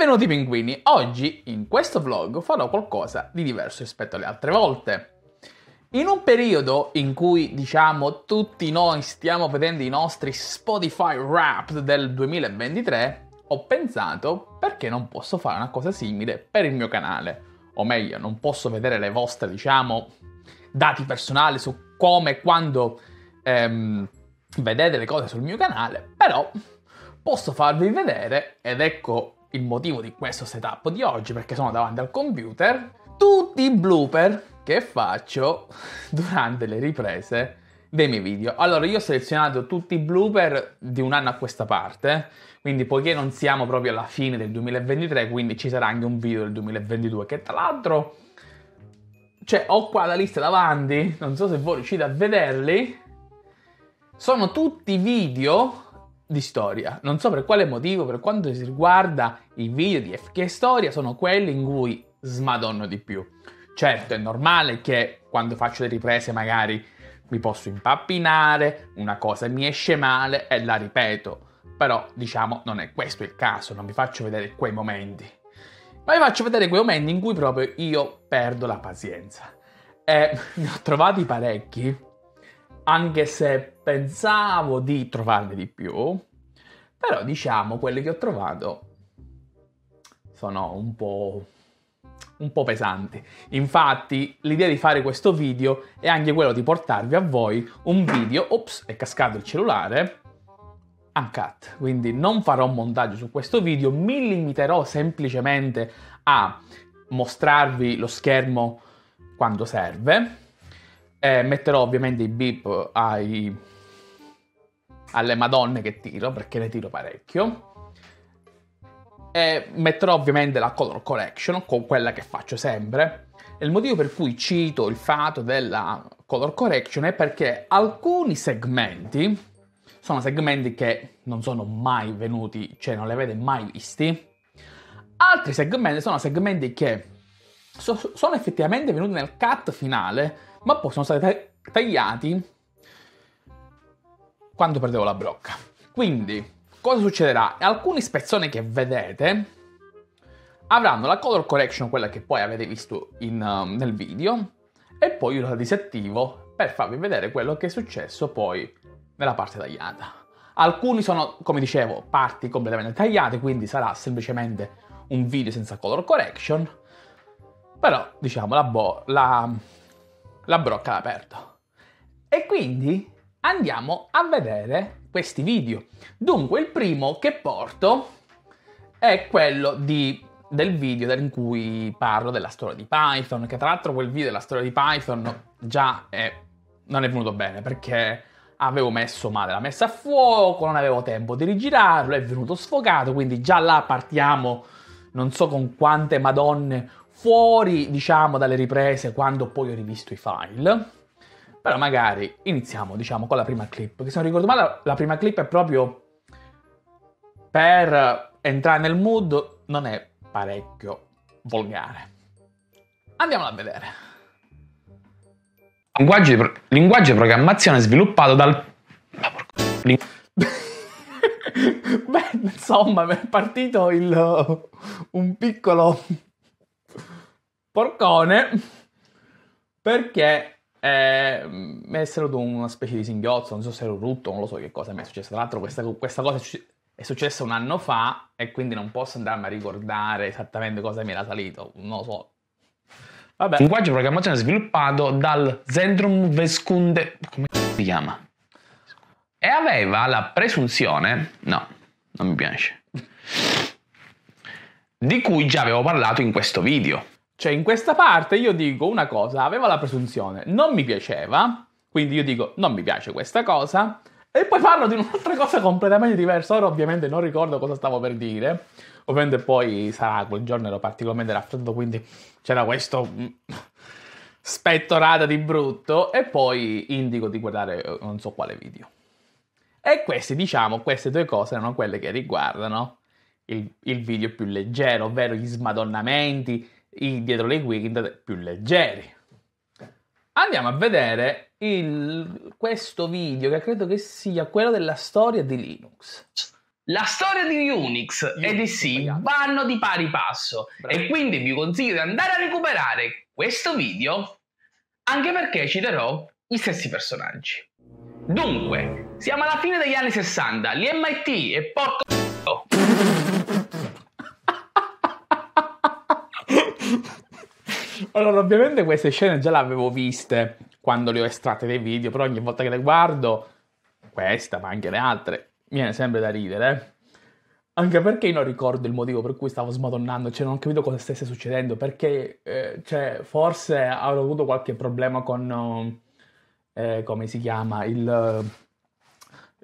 Benvenuti pinguini, oggi in questo vlog farò qualcosa di diverso rispetto alle altre volte. In un periodo in cui, diciamo, tutti noi stiamo vedendo i nostri Spotify Wrapped del 2023, ho pensato perché non posso fare una cosa simile per il mio canale. O meglio, non posso vedere le vostre, diciamo, dati personali su come e quando ehm, vedete le cose sul mio canale, però posso farvi vedere, ed ecco il motivo di questo setup di oggi perché sono davanti al computer, tutti i blooper che faccio durante le riprese dei miei video. Allora, io ho selezionato tutti i blooper di un anno a questa parte, quindi poiché non siamo proprio alla fine del 2023, quindi ci sarà anche un video del 2022 che tra l'altro cioè ho qua la lista davanti, non so se voi riuscite a vederli. Sono tutti video di storia. Non so per quale motivo, per quanto si riguarda i video di FK Storia, sono quelli in cui smadonno di più. Certo, è normale che quando faccio le riprese magari mi posso impappinare, una cosa mi esce male e la ripeto. Però, diciamo, non è questo il caso, non vi faccio vedere quei momenti. Ma vi faccio vedere quei momenti in cui proprio io perdo la pazienza. E ne ho trovati parecchi anche se pensavo di trovarne di più, però diciamo quelli che ho trovato sono un po', un po' pesanti. Infatti l'idea di fare questo video è anche quello di portarvi a voi un video, ops, è cascato il cellulare, uncut, quindi non farò un montaggio su questo video, mi limiterò semplicemente a mostrarvi lo schermo quando serve eh, metterò ovviamente i beep ai, alle madonne che tiro, perché ne tiro parecchio. E metterò ovviamente la color correction, con quella che faccio sempre. E il motivo per cui cito il fatto della color correction è perché alcuni segmenti sono segmenti che non sono mai venuti, cioè non li avete mai visti. Altri segmenti sono segmenti che so, sono effettivamente venuti nel cut finale, ma poi sono stati tagliati quando perdevo la brocca. Quindi, cosa succederà? Alcuni spezzoni che vedete avranno la color correction, quella che poi avete visto in, um, nel video, e poi io la disattivo per farvi vedere quello che è successo poi nella parte tagliata. Alcuni sono, come dicevo, parti completamente tagliate, quindi sarà semplicemente un video senza color correction, però diciamo la, bo- la la brocca all'aperto. E quindi andiamo a vedere questi video. Dunque, il primo che porto è quello di, del video in cui parlo della storia di Python, che tra l'altro quel video della storia di Python già è, non è venuto bene perché avevo messo male la messa a fuoco, non avevo tempo di rigirarlo, è venuto sfogato, quindi già là partiamo non so con quante madonne fuori, diciamo, dalle riprese quando poi ho rivisto i file. Però magari iniziamo, diciamo, con la prima clip. Che se non ricordo male, la prima clip è proprio per entrare nel mood, non è parecchio volgare. Andiamola a vedere. Linguaggio di, pro- linguaggio di programmazione sviluppato dal... Beh, insomma, mi è partito il, un piccolo porcone perché eh, mi è salutato una specie di singhiozzo, non so se ero rutto, non lo so che cosa mi è successo. Tra l'altro questa, questa cosa è successa un anno fa e quindi non posso andarmi a ricordare esattamente cosa mi era salito, non lo so. Vabbè. Linguaggio di programmazione sviluppato dal Zentrum Vescunde... come si chiama? E aveva la presunzione... no, non mi piace. Di cui già avevo parlato in questo video. Cioè, in questa parte io dico una cosa, aveva la presunzione, non mi piaceva, quindi io dico non mi piace questa cosa, e poi parlo di un'altra cosa completamente diversa. Ora ovviamente non ricordo cosa stavo per dire. Ovviamente poi sarà quel giorno ero particolarmente raffreddato, quindi c'era questo mm, spettorata di brutto e poi indico di guardare eh, non so quale video. E queste, diciamo, queste due cose erano quelle che riguardano il, il video più leggero, ovvero gli smadonnamenti, i dietro le quinte più leggeri. Andiamo a vedere il, questo video che credo che sia quello della storia di Linux. La storia di Unix e di C vanno di pari passo Bravo. e quindi vi consiglio di andare a recuperare questo video anche perché citerò gli stessi personaggi. Dunque, siamo alla fine degli anni 60, gli MIT e porco Allora, ovviamente queste scene già le avevo viste quando le ho estratte dai video, però ogni volta che le guardo, questa, ma anche le altre, viene sempre da ridere. Anche perché io non ricordo il motivo per cui stavo smadonnando, cioè non ho capito cosa stesse succedendo, perché eh, cioè, forse avrò avuto qualche problema con, eh, come si chiama, il,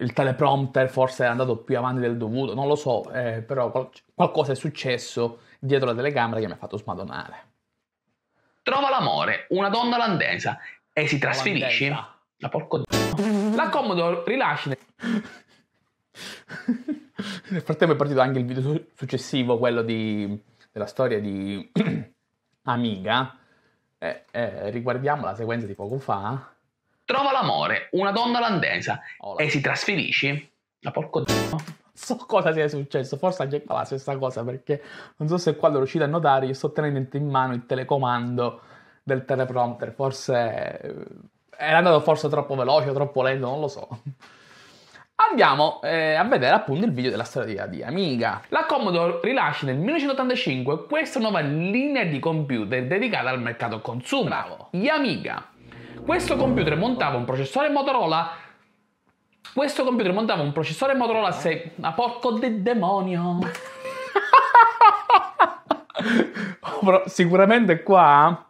il, teleprompter, forse è andato più avanti del dovuto, non lo so, eh, però qual- qualcosa è successo dietro la telecamera che mi ha fatto smadonnare. Trova l'amore, una donna olandesa, e si trasferisce... La porco d***o. La Commodore rilascia... Nel frattempo è partito anche il video successivo, quello di, della storia di Amiga. Eh, eh, riguardiamo la sequenza di poco fa. Trova l'amore, una donna olandesa, oh, e si trasferisce... La porco d***o. So cosa sia successo, forse anche qua la stessa cosa, perché non so se quando riuscite a notare, io sto tenendo in mano il telecomando del teleprompter, forse eh, era andato forse troppo veloce, troppo lento, non lo so. Andiamo eh, a vedere appunto il video della storia di Amiga. La Commodore rilascia nel 1985 questa nuova linea di computer dedicata al mercato consumo. Gli Amiga. Questo computer montava un processore Motorola questo computer montava un processore Motorola 6. Ma porco de demonio! Sicuramente qua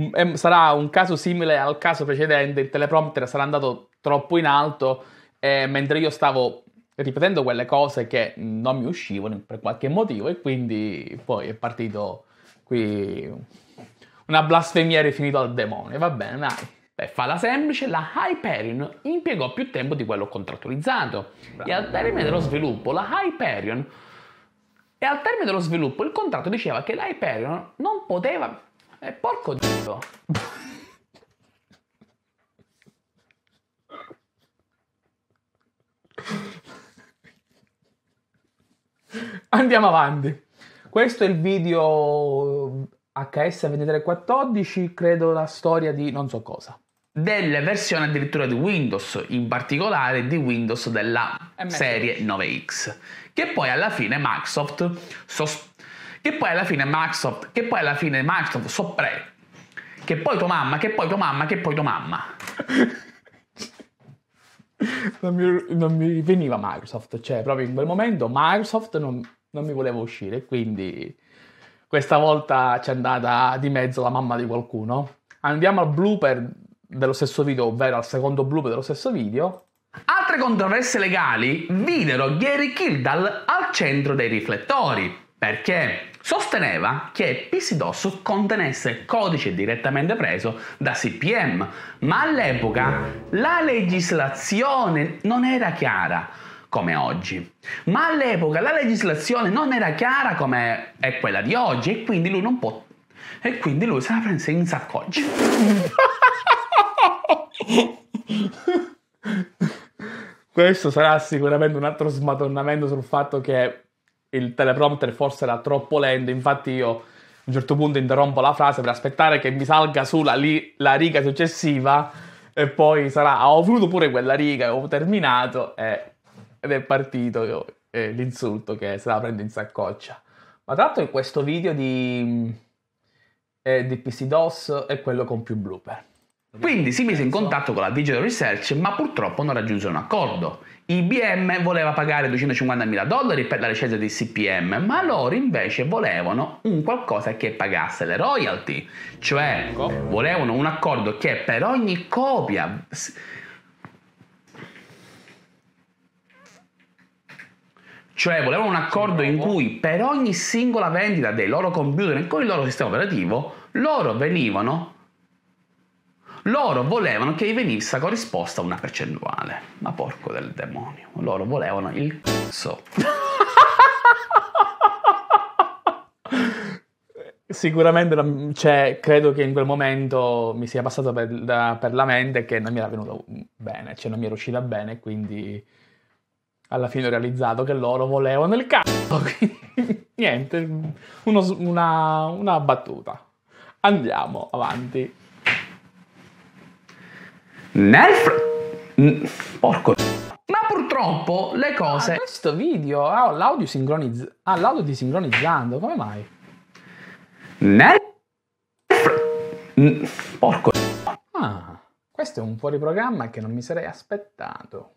mm, sarà un caso simile al caso precedente. Il teleprompter sarà andato troppo in alto eh, mentre io stavo ripetendo quelle cose che non mi uscivano per qualche motivo e quindi poi è partito qui una blasfemia rifinita al demonio. Va bene, dai. Per farla semplice, la Hyperion impiegò più tempo di quello contrattualizzato Bravo. e al termine dello sviluppo la Hyperion e al termine dello sviluppo il contratto diceva che la Hyperion non poteva... Eh, porco dio! Andiamo avanti. Questo è il video HS2314, credo la storia di non so cosa. Delle versioni addirittura di Windows, in particolare di Windows della serie 9X, che poi alla fine Microsoft sos- che poi alla fine Microsoft, che poi alla fine Microsoft soppre che poi tua mamma, che poi tua mamma, che poi tua mamma. non, mi, non mi veniva Microsoft, cioè proprio in quel momento Microsoft non, non mi voleva uscire, quindi questa volta c'è andata di mezzo la mamma di qualcuno. Andiamo al blooper dello stesso video, ovvero al secondo blooper dello stesso video. Altre controversie legali videro Gary Kildall al centro dei riflettori, perché sosteneva che PC-DOS contenesse codice direttamente preso da CPM, ma all'epoca la legislazione non era chiara come oggi. Ma all'epoca la legislazione non era chiara come è quella di oggi e quindi lui non può... E quindi lui se la prese in saccoccia. Questo sarà sicuramente un altro smadonnamento sul fatto che il teleprompter forse era troppo lento, infatti io a un certo punto interrompo la frase per aspettare che mi salga su la, li, la riga successiva e poi sarà, ho voluto pure quella riga, ho terminato e, ed è partito eh, l'insulto che se la prende in saccoccia. Ma tra l'altro questo video di, eh, di PC DOS è quello con più blooper. Quindi si mise in contatto con la Digital Research ma purtroppo non raggiunse un accordo. IBM voleva pagare 250.000 dollari per la licenza di CPM, ma loro invece volevano un qualcosa che pagasse le royalty, cioè ecco. volevano un accordo che per ogni copia Cioè volevano un accordo in cui per ogni singola vendita dei loro computer con il loro sistema operativo, loro venivano loro volevano che venisse corrisposta una percentuale. Ma porco del demonio, loro volevano il cazzo. Sicuramente cioè, credo che in quel momento mi sia passato per, da, per, la mente che non mi era venuto bene, cioè non mi era uscita bene, quindi alla fine ho realizzato che loro volevano il cazzo. Quindi, niente, uno- una, una battuta. Andiamo avanti. Nel fr- Porco. Ma purtroppo le Ah, cose. questo video ha l'audio sincronizzato. Ah, l'audio disincronizzando, come mai? Nel fr- Porco. Ah, questo è un fuoriprogramma che non mi sarei aspettato.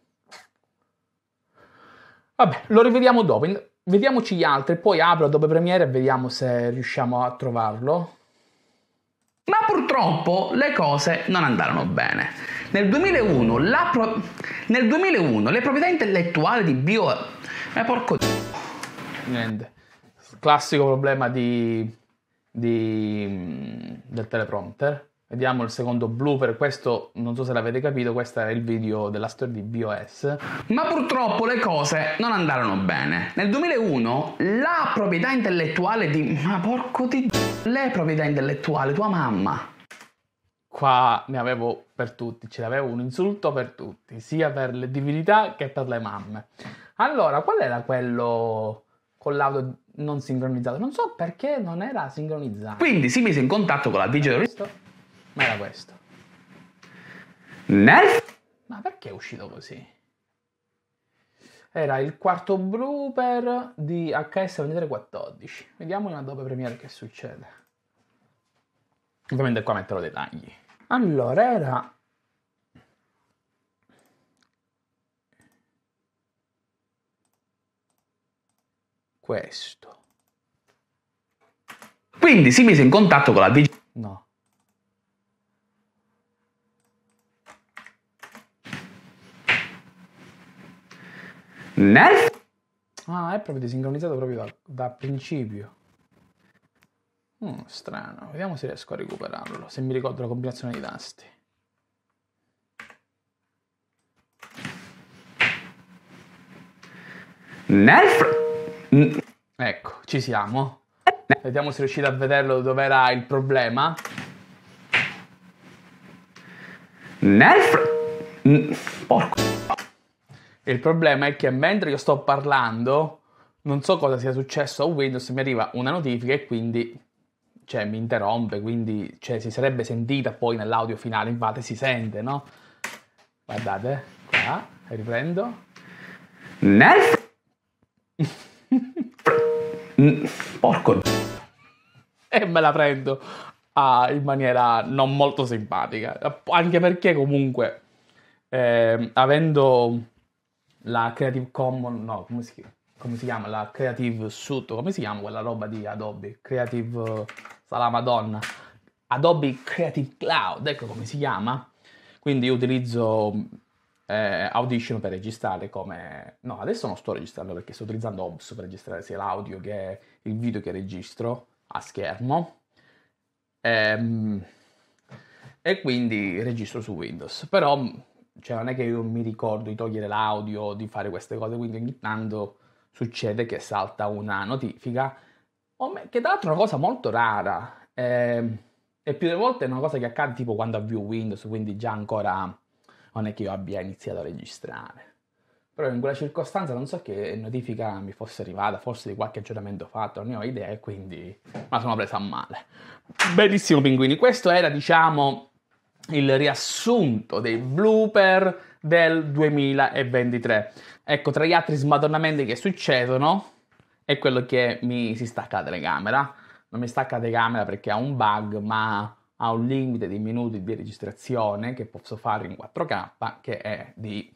Vabbè, lo rivediamo dopo. In- Vediamoci gli altri, poi apro Adobe Premiere e vediamo se riusciamo a trovarlo. Ma purtroppo le cose non andarono bene. Nel 2001, la pro- nel 2001 le proprietà intellettuali di Bio... Ma porco... Niente. Classico problema di, di, mm, del teleprompter. Vediamo il secondo blooper. Questo, non so se l'avete capito, questo è il video della storia di BOS. Ma purtroppo le cose non andarono bene. Nel 2001 la proprietà intellettuale di... Ma porco di... Le proprietà intellettuali, tua mamma. Qua ne avevo per tutti, ce l'avevo un insulto per tutti, sia per le divinità che per le mamme. Allora, qual era quello con l'audio non sincronizzato? Non so perché non era sincronizzato. Quindi si mise in contatto con la Questo? Ma era questo. Nel... Ma perché è uscito così? Era il quarto blooper di HS2314. Vediamo in Adobe Premiere che succede. Ovviamente qua metterò dei tagli. Allora, era... Questo. Quindi si mise in contatto con la Digital... No. Nel... Ah, è proprio desincronizzato proprio da, da principio. Mm, strano. Vediamo se riesco a recuperarlo. Se mi ricordo la combinazione di tasti. Nel... fr- Mm, Ecco, ci siamo. Vediamo se riuscite a vederlo dove era il problema. Nel... fr- Mm, Porco... Il problema è che mentre io sto parlando, non so cosa sia successo a Windows, mi arriva una notifica e quindi cioè, mi interrompe, quindi cioè, si sarebbe sentita poi nell'audio finale, infatti si sente, no? Guardate, qua, riprendo. Nel... Porco... e me la prendo ah, in maniera non molto simpatica. Anche perché comunque, ehm, avendo la Creative Commons, no, come si, come si chiama? La Creative Suite, come si chiama quella roba di Adobe? Creative, sala madonna. Adobe Creative Cloud, ecco come si chiama. Quindi io utilizzo eh, Audition per registrare come... No, adesso non sto registrando perché sto utilizzando OBS per registrare sia l'audio che il video che registro a schermo. Ehm, e quindi registro su Windows. Però cioè, non è che io mi ricordo di togliere l'audio, di fare queste cose, quindi ogni tanto succede che salta una notifica, che tra l'altro è una cosa molto rara. ehm, e più delle volte è una cosa che accade tipo quando avvio Windows, quindi già ancora non è che io abbia iniziato a registrare. Però in quella circostanza non so che notifica mi fosse arrivata, forse di qualche aggiornamento fatto, non ne ho idea e quindi me la sono presa a male. Benissimo pinguini, questo era diciamo il riassunto dei blooper del 2023. Ecco, tra gli altri smadonnamenti che succedono è quello che mi si stacca la telecamera. Non mi stacca la telecamera perché ha un bug, ma ha un limite di minuti di registrazione che posso fare in 4K che è di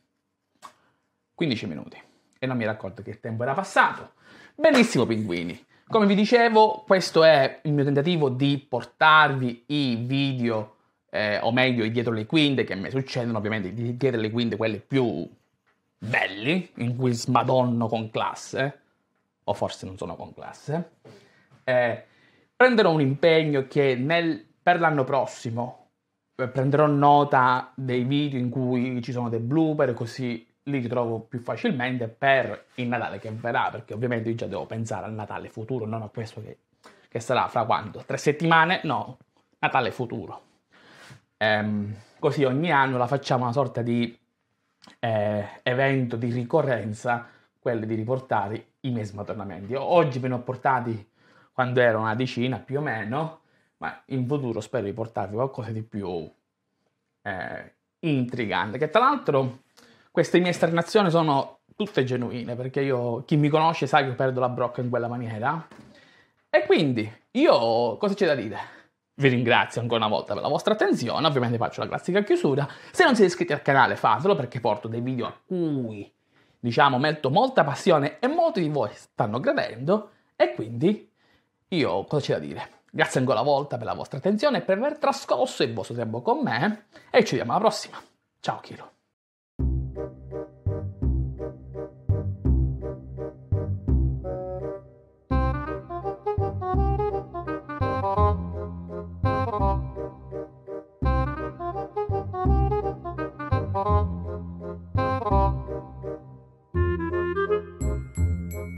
15 minuti. E non mi ero accorto che il tempo era passato. Benissimo, pinguini. Come vi dicevo, questo è il mio tentativo di portarvi i video, eh, o meglio, i dietro le quinte che a me succedono, ovviamente i dietro le quinte, quelli più belli, in cui smadonno con classe, o forse non sono con classe. Eh, prenderò un impegno che nel, per l'anno prossimo eh, prenderò nota dei video in cui ci sono dei blooper, così li ritrovo più facilmente per il Natale che verrà, perché ovviamente io già devo pensare al Natale futuro, non a questo che, che sarà fra quanto? Tre settimane? No, Natale futuro. Ehm, così ogni anno la facciamo una sorta di eh, evento di ricorrenza quello di riportare i miei smatornamenti. Oggi ve ne ho portati quando ero una decina più o meno, ma in futuro spero di portarvi qualcosa di più eh, intrigante. Che tra l'altro queste mie esternazioni sono tutte genuine, perché io, chi mi conosce sa che io perdo la brocca in quella maniera. E quindi, io, cosa c'è da dire? Vi ringrazio ancora una volta per la vostra attenzione, ovviamente faccio la classica chiusura. Se non siete iscritti al canale fatelo perché porto dei video a cui, diciamo, metto molta passione e molti di voi stanno gradendo e quindi io cosa c'è da dire? Grazie ancora una volta per la vostra attenzione e per aver trascorso il vostro tempo con me e ci vediamo alla prossima. Ciao Kilo.